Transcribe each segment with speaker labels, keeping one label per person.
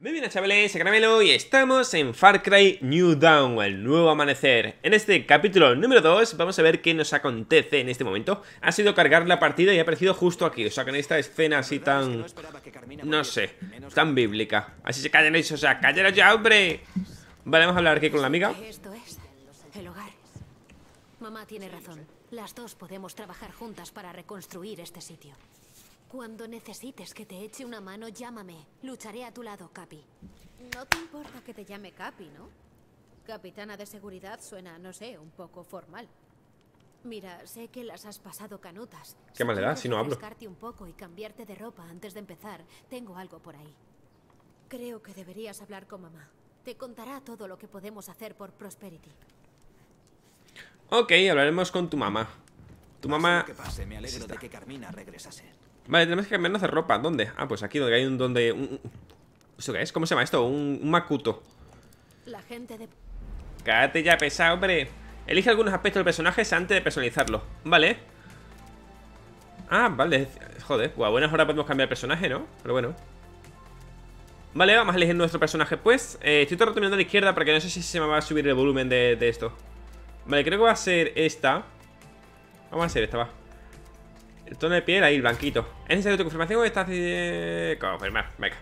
Speaker 1: Muy bien chavales, soy Caramelo y estamos en Far Cry New Dawn, el nuevo amanecer En este capítulo número 2 vamos a ver qué nos acontece en este momento Ha sido cargar la partida y ha aparecido justo aquí O sea que en esta escena así tan... No sé, tan bíblica Así se callan ellos, o sea, callaros ya hombre Vale, vamos a hablar aquí con la amiga
Speaker 2: Esto es el hogar. Mamá tiene razón. Las dos podemos trabajar juntas para reconstruir este sitio. Cuando necesites que te eche una mano, llámame. Lucharé a tu lado, Capi.
Speaker 3: No te importa que te llame Capi, ¿no? Capitana de seguridad suena, no sé, un poco formal.
Speaker 2: Mira, sé que las has pasado canutas.
Speaker 1: ¿Qué más le da si no hablo?
Speaker 2: un poco y cambiarte de ropa antes de empezar. Tengo algo por ahí. Creo que deberías hablar con mamá. Te contará todo lo que podemos hacer por Prosperity.
Speaker 1: Ok, hablaremos con tu mamá Tu mamá...
Speaker 4: Que pase, me alegro de que Carmina regresase.
Speaker 1: Vale, tenemos que cambiarnos de ropa ¿Dónde? Ah, pues aquí donde hay un... donde un- un- ¿Esto qué es? ¿Cómo se llama esto? Un, un macuto
Speaker 2: La gente de...
Speaker 1: Cállate ya, pesado, hombre. Elige algunos aspectos del personaje antes de personalizarlo. Vale. Ah, vale. Joder, a buenas horas podemos cambiar el personaje, ¿no? Pero bueno. Vale, vamos a elegir nuestro personaje, pues. Eh, estoy todo a la izquierda porque no sé si se me va a subir el volumen de, de esto. Vale, creo que va a ser esta. Vamos a hacer esta, va. El tono de piel ahí, el blanquito. ¿Es necesario tu confirmación o estás... eh, confirmar, venga.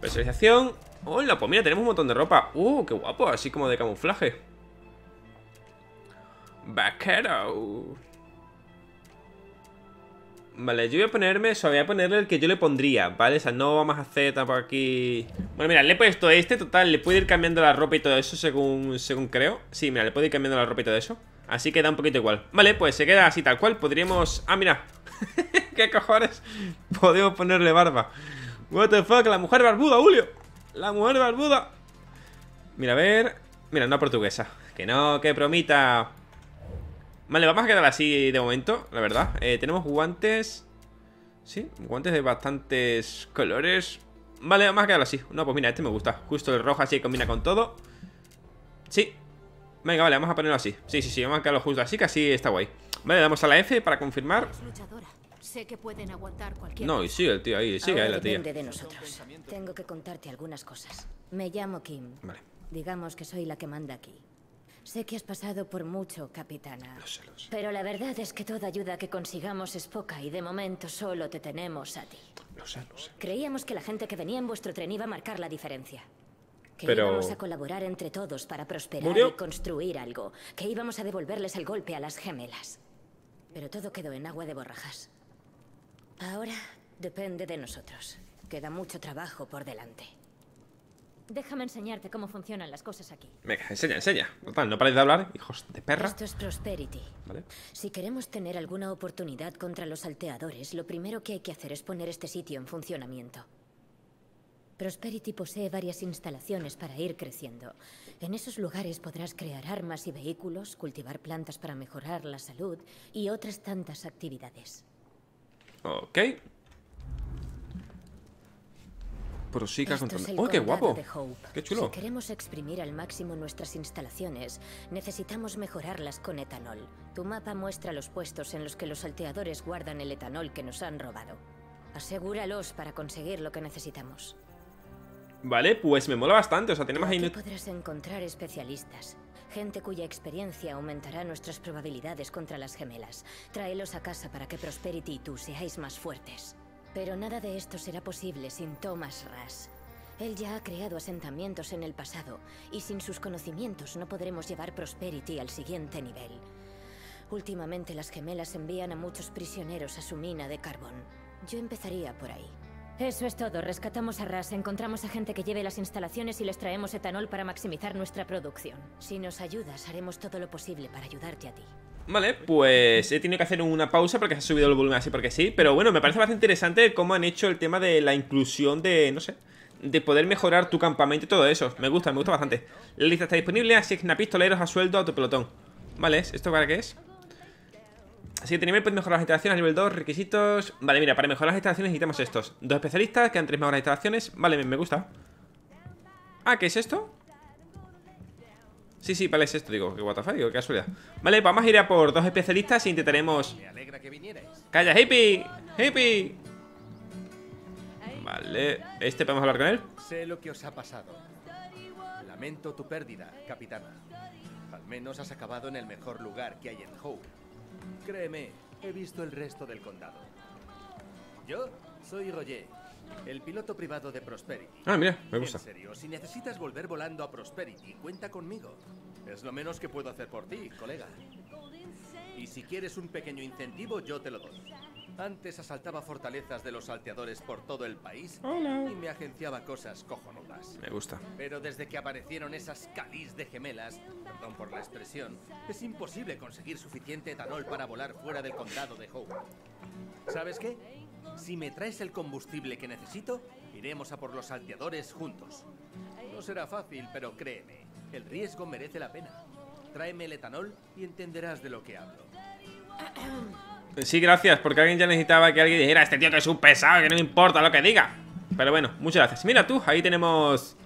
Speaker 1: Personalización. Hola, pues mira, tenemos un montón de ropa. Uh, qué guapo, así como de camuflaje. Vaquero. Vale, yo voy a ponerme, o sea, voy a ponerle el que yo le pondría, ¿vale? O sea, no vamos a hacer tampoco aquí... Bueno, mira, le he puesto este, total, le puedo ir cambiando la ropa y todo eso según, según creo. Sí, mira, le puedo ir cambiando la ropa y todo eso. Así queda un poquito igual. Vale, pues se queda así tal cual. Podríamos... Ah, mira. ¿Qué cojones? Podemos ponerle barba. What the fuck, la mujer barbuda, Julio. La mujer barbuda. Mira, a ver. Mira, no portuguesa. Que no, que promita. Vale, vamos a quedar así de momento, la verdad. Eh, tenemos guantes. Sí, guantes de bastantes colores. Vale, vamos a quedar así. No, pues mira, este me gusta. Justo el rojo así combina con todo. Sí. Venga, vale, vamos a ponerlo así. Sí, sí, sí, vamos a quedarlo justo así, que así está guay. Vale, damos a la F para confirmar.
Speaker 2: Sé que pueden aguantar cualquier
Speaker 1: No, y sigue el tío ahí, sigue ahí la tía.
Speaker 5: de nosotros. Tengo que contarte algunas cosas. Me llamo Kim.
Speaker 1: Vale.
Speaker 5: Digamos que soy la que manda aquí. Sé que has pasado por mucho, capitana.
Speaker 1: Lo sé, lo sé.
Speaker 5: Pero la verdad es que toda ayuda que consigamos es poca y de momento solo te tenemos a ti.
Speaker 1: Lo sé, lo sé.
Speaker 5: Creíamos que la gente que venía en vuestro tren iba a marcar la diferencia. Que
Speaker 1: Pero-
Speaker 5: íbamos a colaborar entre todos para prosperar
Speaker 1: ¿Murió?
Speaker 5: y construir algo. Que íbamos a devolverles el golpe a las gemelas. Pero todo quedó en agua de borrajas. Ahora depende de nosotros. Queda mucho trabajo por delante.
Speaker 6: Déjame enseñarte cómo funcionan las cosas aquí.
Speaker 1: Venga, enseña, enseña. Total, no paréis de hablar, hijos de perra.
Speaker 5: Esto es Prosperity.
Speaker 1: Vale.
Speaker 5: Si queremos tener alguna oportunidad contra los salteadores, lo primero que hay que hacer es poner este sitio en funcionamiento. Prosperity posee varias instalaciones para ir creciendo. En esos lugares podrás crear armas y vehículos, cultivar plantas para mejorar la salud y otras tantas actividades.
Speaker 1: Ok. Prosiga
Speaker 5: el
Speaker 1: ¡Oh, qué guapo! ¡Qué chulo!
Speaker 5: Si queremos exprimir al máximo nuestras instalaciones, necesitamos mejorarlas con etanol. Tu mapa muestra los puestos en los que los salteadores guardan el etanol que nos han robado. Asegúralos para conseguir lo que necesitamos.
Speaker 1: Vale, pues me mola bastante. O sea, tenemos ahí...
Speaker 5: Podrás encontrar especialistas, gente cuya experiencia aumentará nuestras probabilidades contra las gemelas. Tráelos a casa para que Prosperity y tú seáis más fuertes. Pero nada de esto será posible sin Thomas Russ. Él ya ha creado asentamientos en el pasado, y sin sus conocimientos no podremos llevar Prosperity al siguiente nivel. Últimamente las gemelas envían a muchos prisioneros a su mina de carbón. Yo empezaría por ahí.
Speaker 6: Eso es todo. Rescatamos a Ras, encontramos a gente que lleve las instalaciones y les traemos etanol para maximizar nuestra producción.
Speaker 5: Si nos ayudas, haremos todo lo posible para ayudarte a ti.
Speaker 1: Vale, pues he tenido que hacer una pausa porque se ha subido el volumen así porque sí. Pero bueno, me parece bastante interesante cómo han hecho el tema de la inclusión de, no sé, de poder mejorar tu campamento y todo eso. Me gusta, me gusta bastante. La lista está disponible, asigna pistoleros a sueldo a tu pelotón. Vale, ¿esto para qué es? Siguiente nivel, puedes mejorar las instalaciones nivel 2, requisitos... Vale, mira, para mejorar las instalaciones necesitamos estos Dos especialistas, quedan tres mejoras de instalaciones Vale, me, me gusta Ah, ¿qué es esto? Sí, sí, vale, es esto, digo, que what the fuck, digo, qué casualidad Vale, vamos a ir a por dos especialistas e intentaremos
Speaker 4: Me alegra que vinierais.
Speaker 1: ¡Calla, hippie! ¡Hippie! Vale, ¿este podemos hablar con él?
Speaker 7: Sé lo que os ha pasado. Lamento tu pérdida, capitana. Al menos has acabado en el mejor lugar que hay en Hope. Créeme, he visto el resto del condado. Yo soy Roger, el piloto privado de Prosperity.
Speaker 1: Ah, mira, me gusta.
Speaker 7: En serio, si necesitas volver volando a Prosperity, cuenta conmigo. Es lo menos que puedo hacer por ti, colega. Y si quieres un pequeño incentivo, yo te lo doy. Antes asaltaba fortalezas de los salteadores por todo el país y me agenciaba cosas cojonudas.
Speaker 1: Me gusta.
Speaker 7: Pero desde que aparecieron esas calis de gemelas, perdón por la expresión, es imposible conseguir suficiente etanol para volar fuera del condado de Hope. ¿Sabes qué? Si me traes el combustible que necesito, iremos a por los salteadores juntos. No será fácil, pero créeme, el riesgo merece la pena. Tráeme el etanol y entenderás de lo que hablo.
Speaker 1: Sí, gracias, porque alguien ya necesitaba que alguien dijera Este tío que es un pesado, que no me importa lo que diga Pero bueno, muchas gracias. Mira tú, ahí tenemos...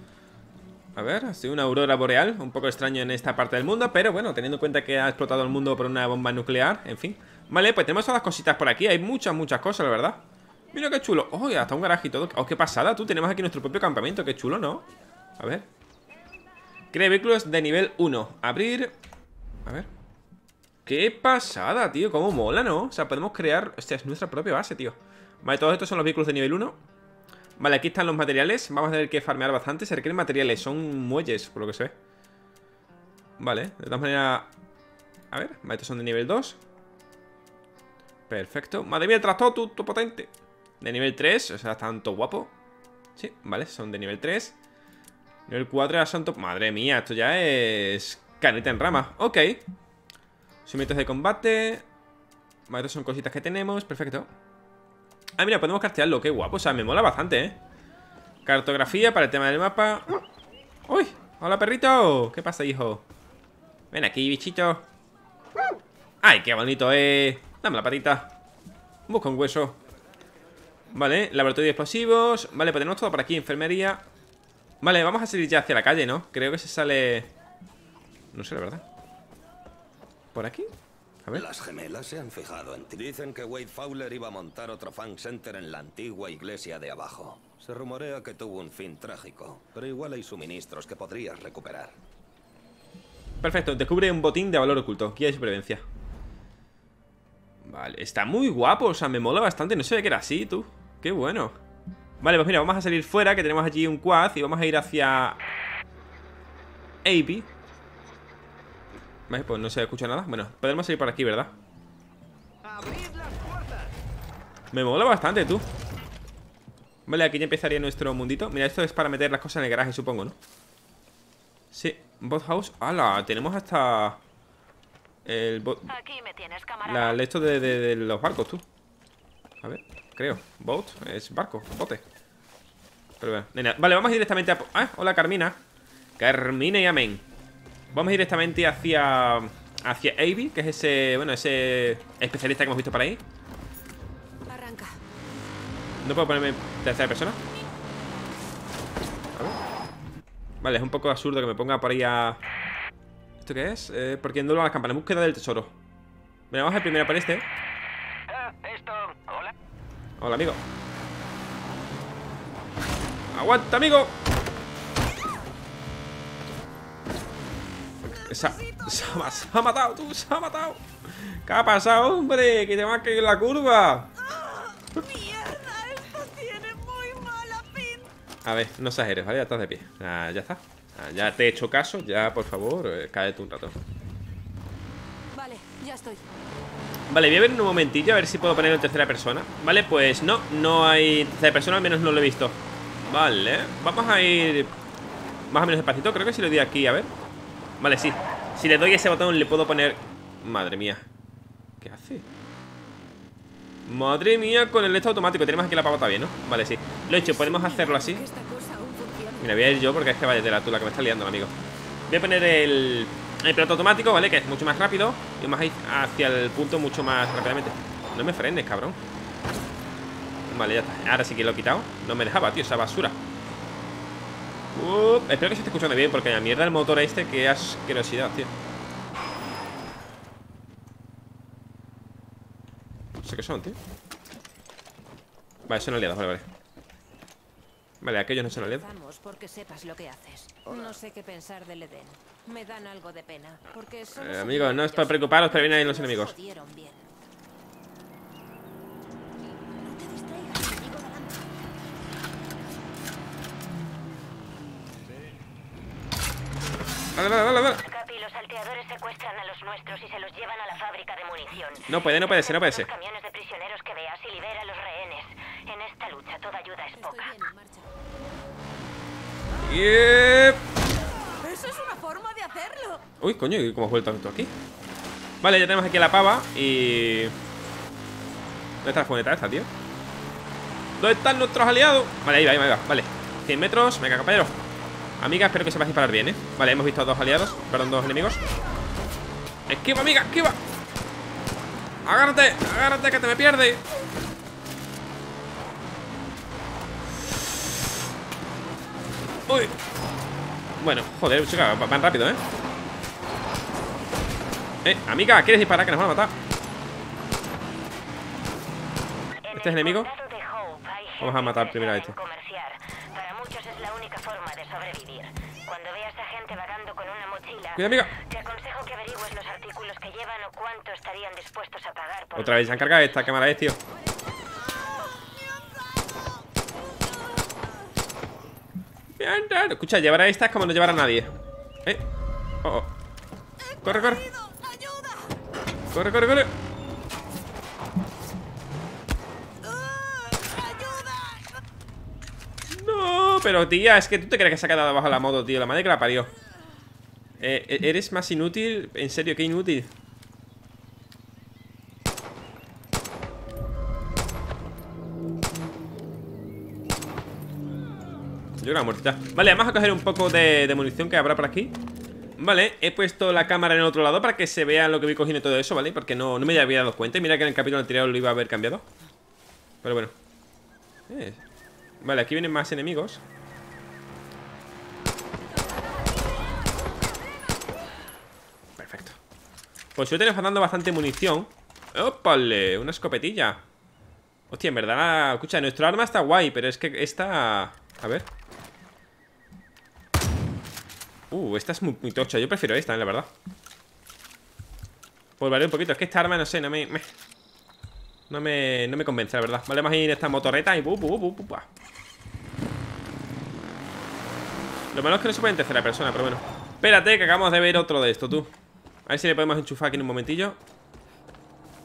Speaker 1: A ver, así una aurora boreal Un poco extraño en esta parte del mundo Pero bueno, teniendo en cuenta que ha explotado el mundo por una bomba nuclear En fin. Vale, pues tenemos todas las cositas por aquí Hay muchas, muchas cosas, la verdad. Mira qué chulo. Oh, hasta un garaje y todo. Oh, qué pasada, tú Tenemos aquí nuestro propio campamento Qué chulo, ¿no? A ver. Crea vehículos de nivel 1 Abrir. A ver Qué pasada, tío, cómo mola, ¿no? O sea, podemos crear... Hostia, es nuestra propia base, tío. Vale, todos estos son los vehículos de nivel 1 Vale, aquí están los materiales. Vamos a tener que farmear bastante. Se requieren materiales, son muelles, por lo que se ve. Vale, de todas maneras A ver, vale, estos son de nivel 2 Perfecto. Madre mía, el tractor, tú, tú potente. De nivel 3, o sea, tanto guapo. Sí, vale, son de nivel 3 Nivel 4 ya son Madre mía, esto ya es... Caneta en rama, ok Sumitos de combate Vale, son cositas que tenemos, perfecto Ah, mira, podemos castearlo, qué guapo O sea, me mola bastante, ¿eh? Cartografía para el tema del mapa ¡Uy! ¡Hola, perrito! ¿Qué pasa, hijo? Ven aquí, bichito ¡Ay, qué bonito, eh! Dame la patita Busca un hueso Vale, laboratorio de explosivos Vale, pues todo por aquí, enfermería Vale, vamos a salir ya hacia la calle, ¿no? Creo que se sale... No sé, la verdad ¿Por aquí? A ver.
Speaker 8: Las gemelas se han fijado en ti. Dicen que Wade Fowler iba a montar otro fan center en la antigua iglesia de abajo. Se rumorea que tuvo un fin trágico, pero igual hay suministros que podrías recuperar.
Speaker 1: Perfecto, descubre un botín de valor oculto. Guía de supervivencia. Vale, está muy guapo, o sea, me mola bastante. No sabía que era así, tú. Qué bueno. Vale, pues mira, vamos a salir fuera, que tenemos allí un quad y vamos a ir hacia... AP. Vale, pues no se escucha nada Bueno, podemos salir por aquí, ¿verdad? Me mola bastante, tú Vale, aquí ya empezaría nuestro mundito Mira, esto es para meter las cosas en el garaje, supongo, ¿no? Sí, bot house ¡Hala! Tenemos hasta... El bot...
Speaker 6: Aquí me tienes, camarada.
Speaker 1: La, esto de, de, de los barcos, tú A ver, creo Boat es barco, bote Pero bueno, nena. Vale, vamos directamente a... Ah, hola Carmina Carmina y amén Vamos directamente hacia Hacia Avi, que es ese Bueno, ese especialista que hemos visto por ahí
Speaker 2: Arranca.
Speaker 1: ¿No puedo ponerme tercera persona? A ver. Vale, es un poco absurdo que me ponga por ahí a... ¿Esto qué es? Eh, porque no lo las campanas, búsqueda del tesoro Venga, vamos a primero por este
Speaker 9: esto, hola.
Speaker 1: Hola, amigo ¡Aguanta, amigo! Se ha, se, ha, se ha matado, tú, se ha matado ¿Qué ha pasado, hombre? Que te va a caer en la curva
Speaker 3: ¡Mierda! Esto tiene muy mala pinta.
Speaker 1: A ver, no exageres, ¿vale? Ya estás de pie ah, Ya está ah, Ya te he hecho caso, ya, por favor, eh, cállate un rato
Speaker 2: Vale, ya estoy.
Speaker 1: Vale, voy a ver un momentillo A ver si puedo ponerlo en tercera persona Vale, pues no, no hay tercera persona Al menos no lo he visto Vale, vamos a ir Más o menos despacito, creo que si lo di aquí, a ver Vale, sí. Si le doy ese botón le puedo poner... Madre mía. ¿Qué hace? Madre mía, con el esto automático. Tenemos aquí la pavota bien, ¿no? Vale, sí. Lo he hecho, podemos hacerlo así. Mira, voy a ir yo porque es que vaya tú la que me está liando, amigo. Voy a poner el, el piloto automático, ¿vale? Que es mucho más rápido Y vamos a ir hacia el punto mucho más rápidamente. No me frenes, cabrón. Vale, ya está. Ahora sí que lo he quitado. No me dejaba, tío, esa basura Uh, espero que se esté escuchando bien Porque la mierda el motor este Que asquerosidad, tío No sé qué son, tío Vale, son aliados, vale, vale Vale, aquellos no son aliados.
Speaker 6: Vamos, porque sepas lo que haces. No sé qué pensar del Edén. Me dan algo de pena, porque solo
Speaker 1: Eh, amigos, no preocuparos, pero vienen ahí los enemigos.
Speaker 6: Bien.
Speaker 1: Vale, vale, vale, vale.
Speaker 5: Capi, los salteadores secuestran a los nuestros y se los llevan a la fábrica de munición.
Speaker 1: No puede, no puede ser, no puede ser.
Speaker 5: Los camiones de prisioneros que veas y libera a los rehenes. En esta lucha toda ayuda es
Speaker 3: Estoy
Speaker 5: poca.
Speaker 3: bien, en marcha.
Speaker 1: Yep.
Speaker 3: ¡Eso es una forma de hacerlo!
Speaker 1: Uy, coño, ¿y cómo has vuelto esto aquí? Vale, ya tenemos aquí a la pava y... ¿Dónde está la furgoneta esta, tío? ¿Dónde están nuestros aliados? Vale, ahí va, ahí va, ahí va. Vale, 100 metros, venga, compañero Amiga, espero que sepas disparar bien, ¿eh? Vale, hemos visto a dos aliados, perdón, dos enemigos Esquiva, amiga, esquiva Agárrate, agárrate que te me pierde Uy Bueno, joder, chica, va- van rápido, ¿eh? Eh, amiga, ¿quieres disparar? Que nos van a matar ¿Este es enemigo? Vamos a matar primero a este. Cuidado, amiga.
Speaker 5: Te aconsejo que averigües los artículos que llevan o cuánto estarían dispuestos a pagar por
Speaker 1: Otra vez se han cargado esta cámara, es, tío. Bien, bien. Escucha, llevar a esta es como no llevar a nadie. Eh Oh, oh. Corre, corre. Corre, corre, corre. No, pero tía, es que tú te crees que se ha quedado abajo la moto, tío. La madre que la parió Eh, e- Eres más inútil, en serio, qué inútil Yo una muertita Vale, vamos a coger un poco de, munición que habrá por aquí. Vale, he puesto la cámara en el otro lado Para que se vea lo que voy cogiendo y todo eso, ¿vale? Porque no, no me había dado cuenta mira que en el capítulo anterior lo iba a haber cambiado. Pero bueno. Eh, Vale, aquí vienen más enemigos Perfecto Suerte nos están dando bastante munición. ¡Ópale! Una escopetilla. Hostia, en verdad, escucha, nuestro arma está guay Pero es que esta... A ver. Uh, esta es muy, tocha. Yo prefiero esta, la verdad. Pues vale un poquito. Es que esta arma, no sé, no me... no me, no me convence, la verdad. Vale, vamos a ir esta motorreta y... bu, bu, bu. Lo malo es que no se puede en tercera persona, pero bueno. Espérate, que acabamos de ver otro de esto, tú A ver si le podemos enchufar aquí en un momentillo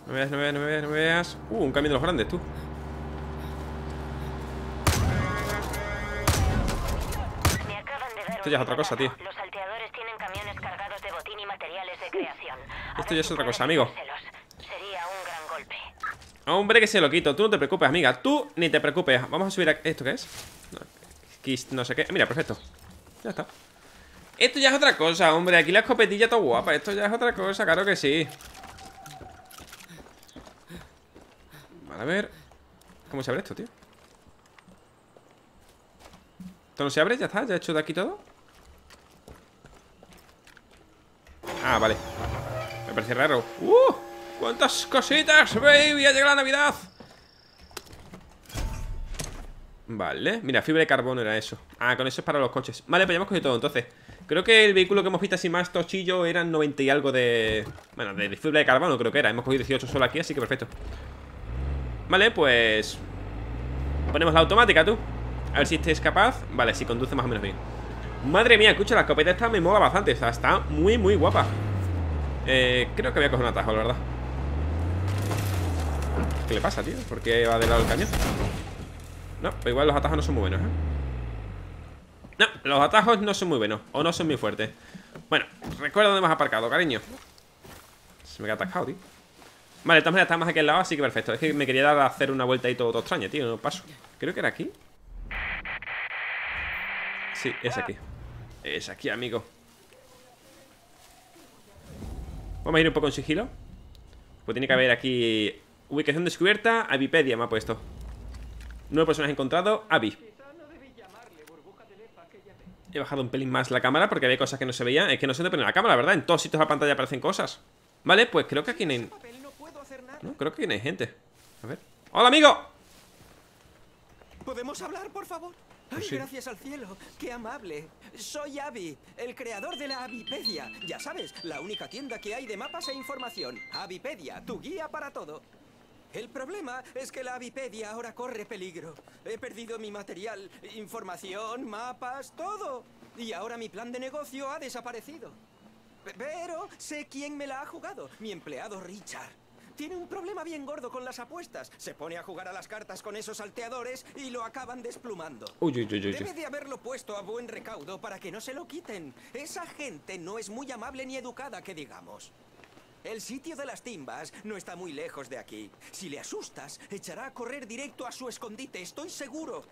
Speaker 1: No me veas, no me veas, no me veas, no me veas Uh, un cambio de los grandes, tú Esto ya es otra cosa, tío.
Speaker 5: dato. Los salteadores tienen camiones cargados de botín y materiales de creación. A
Speaker 1: Esto ya es otra cosa, amigo. Hombre, que se lo quito. Tú no te preocupes, amiga. Tú ni te preocupes. Vamos a subir a... ¿Esto qué es? No sé qué. Mira, perfecto. Ya está. Esto ya es otra cosa, hombre. Aquí la escopetilla está guapa. Esto ya es otra cosa, claro que sí. Vale, a ver. ¿Cómo se abre esto, tío? ¿Esto no se abre? ¿Ya está? ¿Ya he hecho de aquí todo? Ah, vale. Me parece raro. ¡Uh! ¡Cuántas cositas, baby! ¡Ha llegado la Navidad! Vale, mira, fibra de carbono era eso Ah, con eso es para los coches Vale, pues ya hemos cogido todo, entonces Creo que el vehículo que hemos visto así más tochillo Eran 90 y algo de... Bueno, de, de fibra de carbono creo que era. Hemos cogido 18 solo aquí, así que perfecto. Vale, pues... Ponemos la automática, tú. A ver si este es capaz. Vale, si conduce más o menos bien. Madre mía, escucha, la escopeta esta me mola bastante O sea, está muy, muy guapa. Eh, Creo que voy a coger un atajo, la verdad. ¿Qué le pasa, tío? ¿Por qué va de lado el cañón? No, pues igual los atajos no son muy buenos, ¿eh? No, los atajos no son muy buenos O no son muy fuertes. Bueno, recuerda dónde hemos aparcado, cariño. Se me ha atascado, tío. Vale, de todas maneras estamos aquí al lado, así que perfecto. Es que me quería dar a hacer una vuelta ahí todo, todo extraña, tío No paso. Creo que era aquí. Sí, es aquí. Es aquí, amigo. Vamos a ir un poco en sigilo. Pues tiene que haber aquí Ubicación descubierta, Avipedia me ha puesto. Nueve personas encontrado, Avi He bajado un pelín más la cámara porque había cosas que no se veían Es que no se te pone la cámara, ¿verdad? En todos sitios de la pantalla aparecen cosas Vale, pues creo que aquí no hay... No, creo que aquí no hay gente A ver ¡Hola, amigo!
Speaker 4: ¿Podemos hablar, por favor? Ay,
Speaker 1: sí.
Speaker 4: gracias al cielo. Qué amable. Soy Avi, el creador de la Avipedia. Ya sabes, la única tienda que hay de mapas e información. Avipedia, tu guía para todo. El problema es que la Avipedia ahora corre peligro. He perdido mi material, información, mapas, todo. Y ahora mi plan de negocio ha desaparecido. Pe- Pero sé quién me la ha jugado. Mi empleado Richard. Tiene un problema bien gordo con las apuestas. Se pone a jugar a las cartas con esos salteadores y lo acaban desplumando.
Speaker 1: Uy, uy, uy, uy,
Speaker 4: Debe de haberlo puesto a buen recaudo para que no se lo quiten. Esa gente no es muy amable ni educada, que digamos. El sitio de las timbas no está muy lejos de aquí. Si le asustas, echará a correr directo a su escondite, estoy seguro.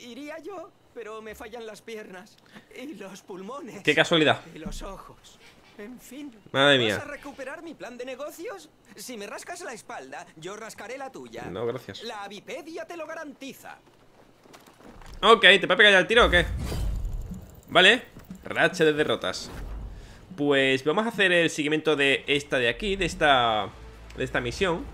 Speaker 4: Iría yo, pero me fallan las piernas y los pulmones.
Speaker 1: Qué casualidad.
Speaker 4: Y los ojos. En fin.
Speaker 1: Madre mía.
Speaker 4: ¿Vas a recuperar mi plan de negocios? Si me rascas la espalda, yo rascaré la tuya.
Speaker 1: No, gracias.
Speaker 4: La avipedia te lo garantiza.
Speaker 1: Ok, ¿te puede pegar ya el tiro o qué? Vale, racha de derrotas Pues vamos a hacer el seguimiento de esta de aquí De esta de esta misión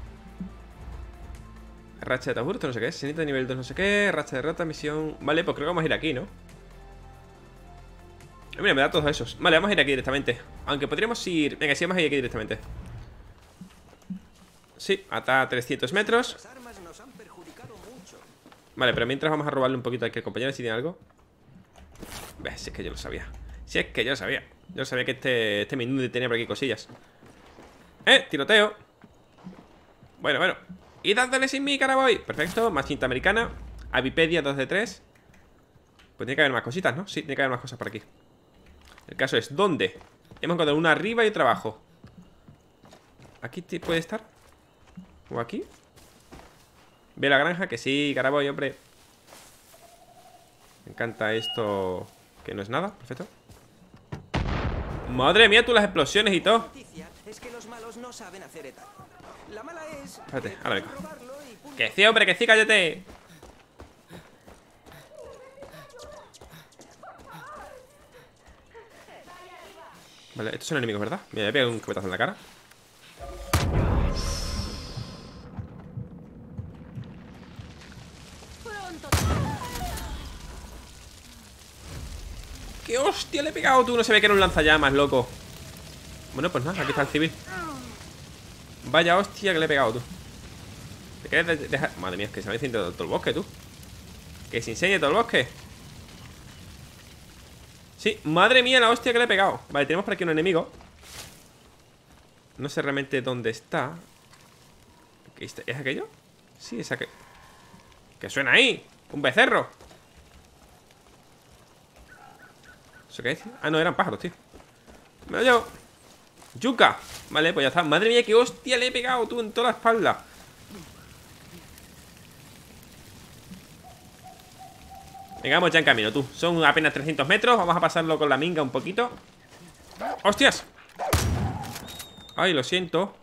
Speaker 1: Racha de taburto, no sé qué es Senita de nivel 2, no sé qué Racha de derrota, misión Vale, pues creo que vamos a ir aquí, ¿no? Eh, Mira, me da todos esos Vale, vamos a ir aquí directamente Aunque podríamos ir... Venga, sí, vamos a ir aquí directamente Sí, hasta 300 metros. Vale, pero mientras vamos a robarle un poquito aquí al compañero si tiene algo. Ves, es que yo lo sabía. Si es que yo sabía. Yo sabía que este, este menú tenía por aquí cosillas. ¡Eh! Tiroteo. Bueno, bueno. Y dándole sin mí, caraboy. Perfecto, más cinta americana. Avipedia 2 de 3. Pues tiene que haber más cositas, ¿no? Sí, tiene que haber más cosas por aquí. El caso es, ¿dónde? Hemos encontrado una arriba y otra abajo. ¿Aquí ti- puede estar? ¿O aquí? Ve la granja, que sí, caraboy, hombre. Me encanta esto que no es nada, perfecto. Madre mía, tú las explosiones y todo. Espérate, ahora vengo. Que sí, hombre, que sí, cállate. Vale, estos son enemigos, ¿verdad? Mira, le pego un cabetazo en la cara. ¡Qué hostia le he pegado tú! No se ve que era un lanzallamas, loco. Bueno, pues nada, aquí está el civil. Vaya hostia que le he pegado tú. ¿Te quieres de- dejar? Madre mía, es que se me ha todo el bosque, tú. Que se enseñe todo el bosque. Sí, madre mía la hostia que le he pegado. Vale, tenemos por aquí un enemigo. No sé realmente dónde está. ¿Qué está- ¿Es aquello? Sí, es aquello. ¿Qué suena ahí? Un becerro. ¿Eso qué es? Ah, no, eran pájaros, tío. Me lo llevo. Yuca. Vale, pues ya está. Madre mía, qué hostia le he pegado tú en toda la espalda. Venga, vamos ya en camino, tú. Son apenas 300 metros. Vamos a pasarlo con la minga un poquito. ¡Hostias! Ay, lo siento.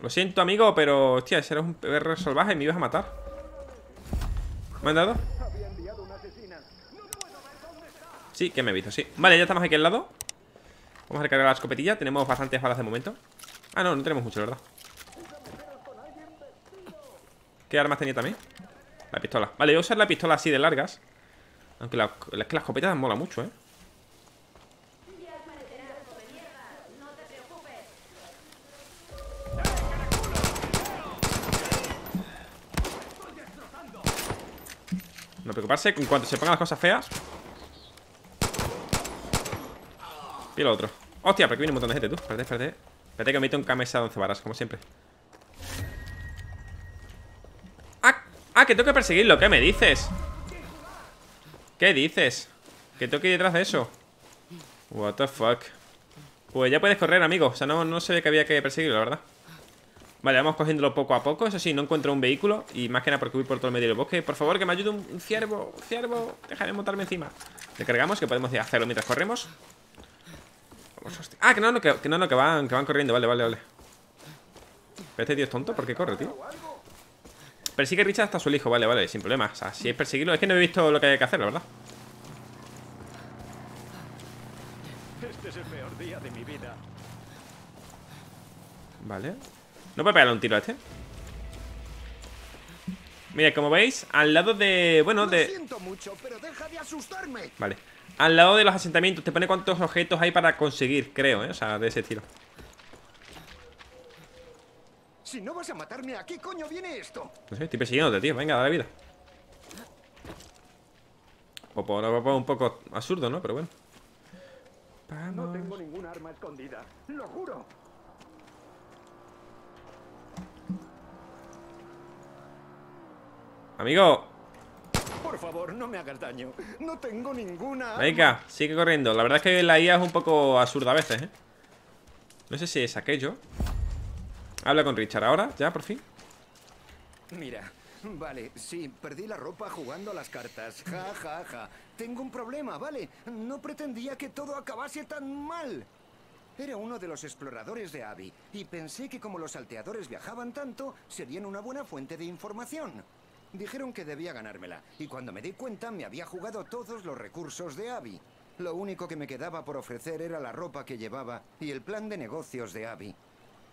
Speaker 1: Lo siento, amigo, pero... Hostia, ese era un perro salvaje y me ibas a matar. ¿Me han dado? Sí, que me he visto, sí. Vale, ya estamos aquí al lado. Vamos a recargar la escopetilla. Tenemos bastantes balas de momento. Ah, no, no tenemos mucho, la verdad. ¿Qué armas tenía también? La pistola. Vale, voy a usar la pistola así de largas. Aunque la, es que la escopeta mola mucho, ¿eh? No preocuparse, en cuanto se pongan las cosas feas Y lo otro. Hostia, pero aquí viene un montón de gente, tú. Espérate, espérate. Espérate que me meto un camisa de 11 varas, como siempre. Ah, ah, que tengo que perseguirlo ¿Qué me dices? ¿Qué dices? Que tengo que ir detrás de eso. What the fuck. Pues ya puedes correr, amigo. O sea, no, no sé que había que perseguirlo, la verdad. Vale, vamos cogiéndolo poco a poco. Eso sí, no encuentro un vehículo. Y más que nada porque voy por todo el medio del bosque. Por favor, que me ayude un, ciervo ciervo, déjame montarme encima. Recargamos, que podemos hacerlo mientras corremos hostia. Ah, que no, no, que, que no, no, que van, que van corriendo Vale, vale, vale Pero este tío es tonto, ¿por qué corre, tío? Persigue Richard hasta su hijo, vale, vale, sin problema O sea, si es perseguirlo, es que no he visto lo que hay que hacer, la verdad
Speaker 10: Este es el peor día de mi vida.
Speaker 1: Vale ¿No puede pegarle un tiro a este? Mira, como veis, al lado de... Bueno,
Speaker 10: Lo
Speaker 1: de...
Speaker 10: siento mucho, pero deja de asustarme.
Speaker 1: Vale Al lado de los asentamientos te pone cuántos objetos hay para conseguir, creo, ¿eh? O sea, de ese estilo
Speaker 10: Si no vas a matarme, ¿a qué coño viene esto?
Speaker 1: No sé, estoy persiguiéndote, tío Venga, dale vida O por un poco absurdo, ¿no? Pero bueno
Speaker 10: No
Speaker 1: Vamos
Speaker 10: tengo ningún arma escondida. Lo juro.
Speaker 1: Amigo
Speaker 10: Por favor, no me hagas daño. No tengo ninguna.
Speaker 1: Venga, sigue corriendo La verdad es que la IA es un poco absurda a veces, ¿eh? No sé si es aquello Habla con Richard ahora, ya, por fin
Speaker 10: Mira, vale, sí, perdí la ropa jugando a las cartas. Ja, ja, ja. Tengo un problema, ¿vale? No pretendía que todo acabase tan mal. Era uno de los exploradores de Abby y pensé que como los salteadores viajaban tanto, serían una buena fuente de información. Dijeron que debía ganármela y cuando me di cuenta me había jugado todos los recursos de Abby. Lo único que me quedaba por ofrecer era la ropa que llevaba y el plan de negocios de Abby.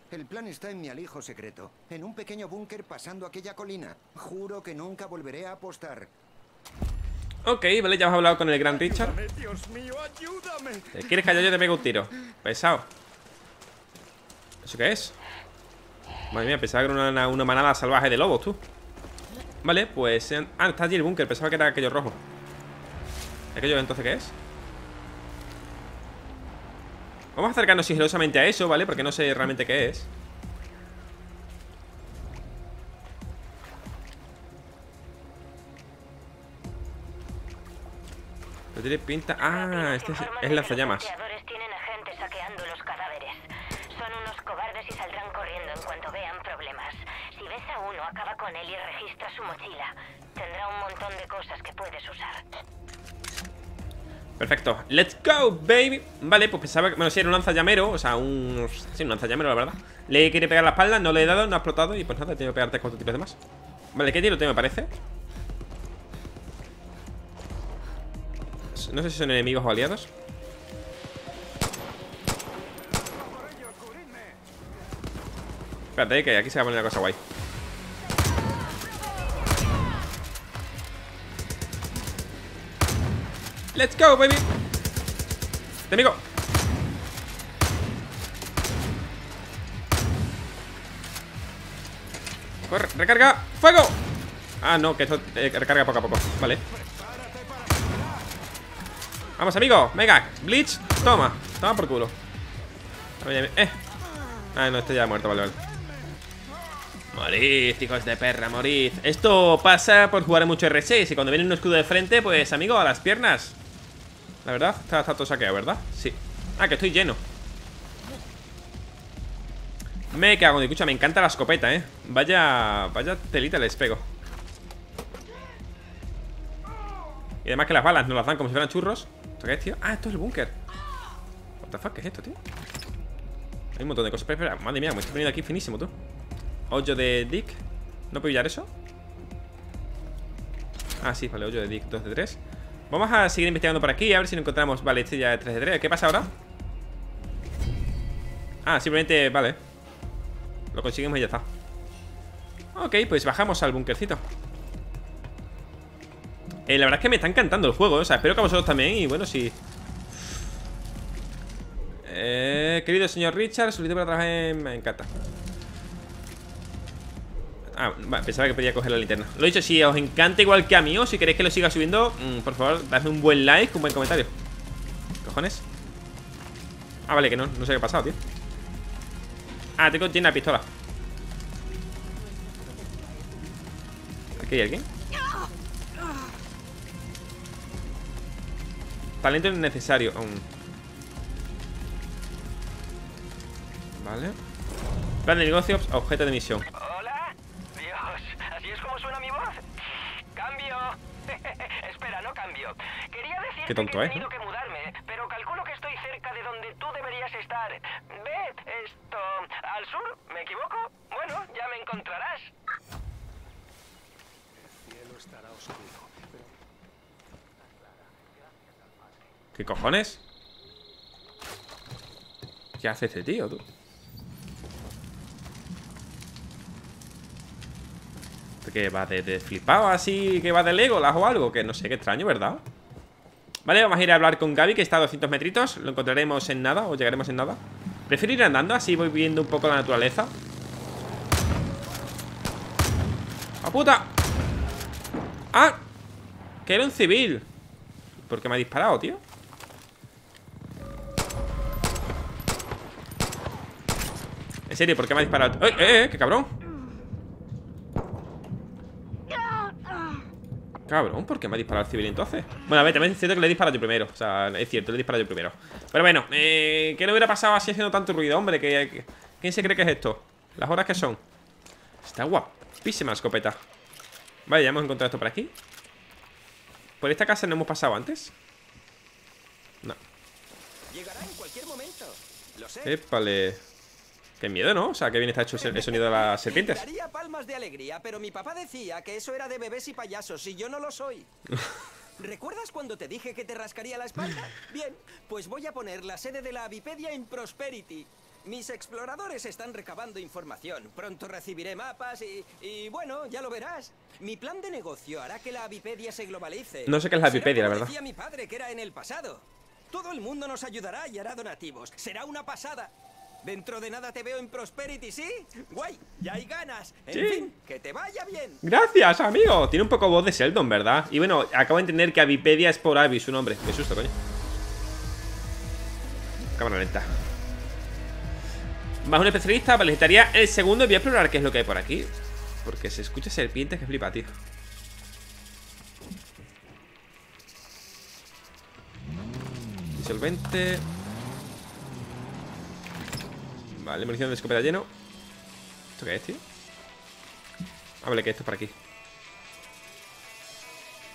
Speaker 10: El plan está en mi alijo secreto, en un pequeño búnker pasando aquella colina. Juro que nunca volveré a apostar.
Speaker 1: Ok, vale, ya hemos hablado con el gran Richard
Speaker 10: Ayúdame, Dios mío, ayúdame.
Speaker 1: ¿Te ¿Quieres que yo te pegue un tiro? Pesado ¿Eso qué es? Madre mía, pensaba que era una, una manada salvaje de lobos, tú Vale, pues... eh, Ah, está allí el búnker, pensaba que era aquello rojo ¿Aquello entonces qué es? Vamos a acercarnos sigilosamente a eso, ¿vale? Porque no sé realmente qué es No tiene pinta... Ah, este es el lanzallamas
Speaker 6: y registra su mochila. Tendrá un montón de cosas que puedes usar.
Speaker 1: Perfecto, let's go, baby Vale, pues pensaba que, bueno, sí, era un lanzallamero O sea, un, sí, un lanzallamero, la verdad Le quiere pegar la espalda, no le he dado, no ha explotado Y pues nada, he tenido que pegar tres cuatro tiros de más Vale, ¿qué tiro me parece? No sé si son enemigos o aliados Espérate, que aquí se va a poner una cosa guay Let's go, baby. De amigo. Corre, recarga ¡Fuego! Ah, no, que esto eh, recarga poco a poco. Vale. Vamos, amigo, venga Bleach, toma, toma por culo. Eh. Ah, no, este ya muerto, vale, vale. Morid, hijos de perra, morid Esto pasa por jugar mucho R6 Y cuando viene un escudo de frente, pues, amigo, a las piernas La verdad, está, todo saqueado, ¿verdad? Sí Ah, que estoy lleno Me cago en escucha, me encanta la escopeta, ¿eh? Vaya, vaya telita les pego Y además que las balas nos las dan como si fueran churros ¿Esto qué es, tío? Ah, esto es el búnker What the ¿qué es esto, tío? Hay un montón de cosas espera, madre mía, me estoy poniendo aquí finísimo, tú Hoyo de Dick ¿No puedo pillar eso? Ah, sí, vale, hoyo de Dick 2 de 3 Vamos a seguir investigando por aquí A ver si lo encontramos Vale, este ya es 3 de 3 ¿Qué pasa ahora? Ah, simplemente, vale. Lo conseguimos y ya está. Ok, pues bajamos al bunkercito eh, La verdad es que me está encantando el juego O sea, espero que a vosotros también Y bueno, si... Eh, querido señor Richard Solicito para trabajar en... Me encanta Ah, pensaba que podía coger la linterna Lo dicho, si os encanta igual que a mí O si queréis que lo siga subiendo mmm, Por favor, dadme un buen like, un buen comentario ¿Cojones? Ah, vale, que no, no sé qué ha pasado, tío Ah, tengo, tiene la pistola ¿Aquí hay alguien? Talento innecesario aún. Vale Plan de negocios, objeto de misión
Speaker 9: Hola. Dios, ¿así es como suena mi voz? Cambio. Espera, no cambio. Quería decirte
Speaker 1: Qué tonto
Speaker 9: tenido
Speaker 1: ¿no?
Speaker 9: que mudarme, pero calculo que estoy cerca de donde tú deberías estar. Ve, esto, al sur, ¿me equivoco? Bueno, ya me encontrarás.
Speaker 1: ¿Qué cojones? ¿Qué hace este tío, tú? Que va de, de flipado así, que va de Legolas o algo, que no sé, qué extraño, ¿verdad? Vale, vamos a ir a hablar con Gaby, que está a 200 metritos Lo encontraremos en nada, o llegaremos en nada Prefiero ir andando, así voy viendo un poco la naturaleza ¡A puta! ¡Ah! Que era un civil ¿Por qué me ha disparado, tío? En serio, ¿por qué me ha disparado? ¡Eh, eh, eh! ¡Qué cabrón! Cabrón, ¿por qué me ha disparado el civil entonces? Bueno, a ver, también es cierto que le he disparado yo primero O sea, es cierto, le he disparado yo primero Pero bueno, eh, ¿qué no hubiera pasado así haciendo tanto ruido, hombre? ¿Qué, quién se cree que es esto? ¿Las horas que son? Está guapísima la escopeta Vale, ya hemos encontrado esto por aquí ¿Por esta casa no hemos pasado antes? No
Speaker 4: Llegará en cualquier momento. Lo sé.
Speaker 1: Épale Qué miedo, ¿no? O sea, que bien está hecho el sonido de las serpientes
Speaker 4: Daría palmas de alegría, pero mi papá decía que eso era de bebés y payasos y yo no lo soy. ¿Recuerdas cuando te dije que te rascaría la espalda? Bien, pues voy a poner la sede de la Avipedia en Prosperity. Mis exploradores están recabando información. Pronto recibiré mapas y, y bueno, ya lo verás. Mi plan de negocio hará que la Avipedia se globalice.
Speaker 1: No sé qué es la Avipedia, la verdad.
Speaker 4: Decía mi padre que era en el pasado. Todo el mundo nos ayudará y hará donativos. Será una pasada. Dentro de nada te veo en Prosperity, ¿sí? Guay, ya hay ganas. En
Speaker 1: Sí.
Speaker 4: fin, que te vaya bien.
Speaker 1: Gracias, amigo Tiene un poco voz de Sheldon, ¿verdad? Y bueno, acabo de entender que Avipedia es por Avi, su nombre Qué susto, coño Cámara lenta Más un especialista, vale, necesitaría el segundo Voy a explorar qué es lo que hay por aquí Porque se escucha serpientes que flipa, tío Disolvente Vale, munición de escopeta lleno ¿Esto qué es, tío? Ah, vale, que esto es por aquí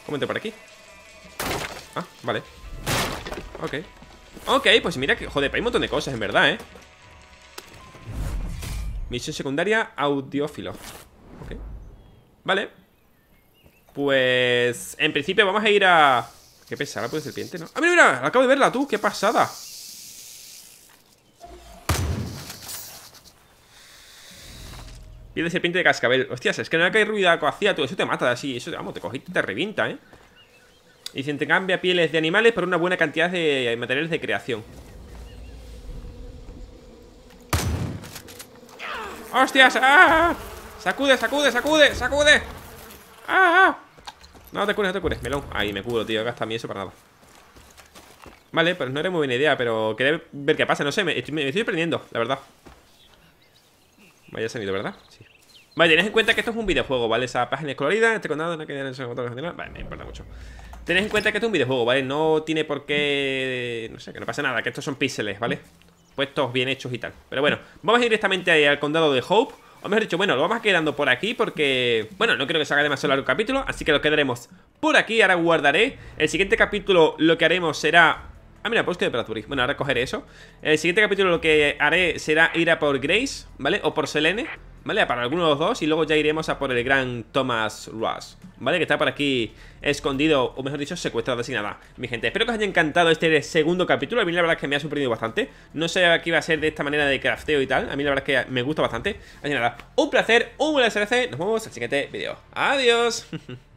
Speaker 1: ¿Cómo entro por aquí? Ah, vale Ok Ok, pues mira que, joder, hay un montón de cosas, en verdad, ¿eh? Misión secundaria, audiófilo Ok Vale Pues, en principio vamos a ir a... Qué pesada, puede serpiente, ¿no? Ah, mira, mira, acabo de verla tú, qué pasada Piel de serpiente de cascabel Hostias, es que no hay que ruido hacía tú Eso te mata así, eso, vamos, te cogiste y te revienta, ¿eh? Dicen, te cambia pieles de animales por una buena cantidad de materiales de creación ¡Hostias! ¡Ah! ¡Sacude, sacude, sacude, sacude! ¡Ah! No te cures, no te cures, melón Ahí me curo, tío, gasta mí eso para nada Vale, pues no era muy buena idea Pero quería ver qué pasa, no sé, me estoy, me la verdad Vaya sonido, ¿verdad? Sí Vale, tened en cuenta que esto es un videojuego, ¿vale? Esa página es colorida, este condado no queda en general Vale, me importa mucho Tened en cuenta que esto es un videojuego, ¿vale? No tiene por qué... No sé, que no pasa nada, que estos son píxeles, ¿vale? Puestos bien hechos y tal Pero bueno, vamos a ir directamente al condado de Hope O mejor dicho, bueno, lo vamos quedando por aquí porque... Bueno, no creo que se haga demasiado largo el capítulo Así que lo quedaremos por aquí, ahora guardaré El siguiente capítulo lo que haremos será... Ah, mira, pues que de Bradbury. Bueno, ahora cogeré eso. El siguiente capítulo lo que haré será ir a por Grace, ¿vale? O por Selene, ¿vale? Para alguno de los dos. Y luego ya iremos a por el gran Thomas Ross, ¿vale? Que está por aquí escondido, o mejor dicho, secuestrado así nada. Mi gente, espero que os haya encantado este segundo capítulo. A mí la verdad es que me ha sorprendido bastante. No sé que iba a ser de esta manera de crafteo y tal. A mí la verdad es que me gusta bastante. Así nada, un placer, un buen SRC. Nos vemos en el siguiente vídeo. Adiós.